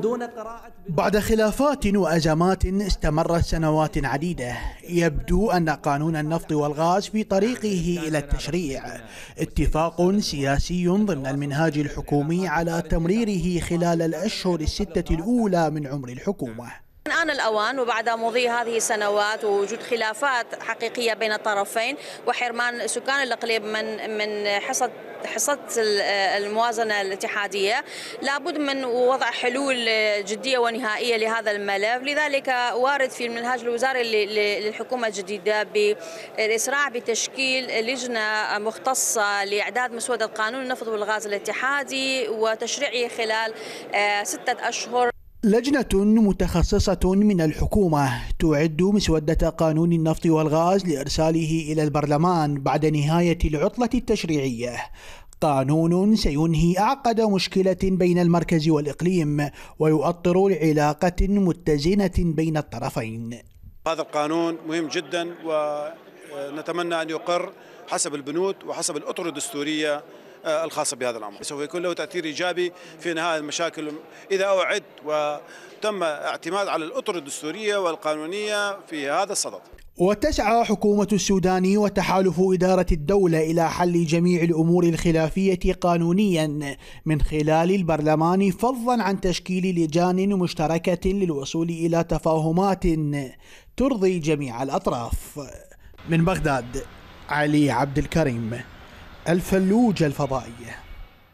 دون قراءة بعد خلافات وأزمات استمرت سنوات عديدة يبدو أن قانون النفط والغاز في طريقه إلى التشريع. اتفاق سياسي ضمن المنهاج الحكومي على تمريره خلال الأشهر الستة الأولى من عمر الحكومة. آن الأوان وبعد مضي هذه السنوات ووجود خلافات حقيقية بين الطرفين وحرمان سكان الإقليم من من حصة حصة الموازنة الاتحادية. لابد من وضع حلول جدية ونهائية لهذا الملف. لذلك وارد في المنهاج الوزاري للحكومة الجديدة بالإسراع بتشكيل لجنة مختصة لإعداد مسودة قانون النفط والغاز الاتحادي وتشريعه خلال ستة أشهر. لجنة متخصصة من الحكومة تعد مسودة قانون النفط والغاز لإرساله إلى البرلمان بعد نهاية العطلة التشريعية. قانون سينهي أعقد مشكلة بين المركز والإقليم ويؤطر لعلاقة متزنة بين الطرفين. هذا القانون مهم جدا ونتمنى أن يقر حسب البنود وحسب الأطر الدستورية آه، الخاصة بهذا الأمر. سوف يكون له تأثير إيجابي في نهاية المشاكل. إذا أعد وتم اعتماد على الأطر الدستورية والقانونية في هذا الصدد. وتسعى حكومة السودان وتحالف إدارة الدولة إلى حل جميع الأمور الخلافية قانونيا من خلال البرلمان فضلا عن تشكيل لجان مشتركة للوصول إلى تفاهمات ترضي جميع الأطراف. من بغداد علي عبد الكريم. الفلوجة الفضائية.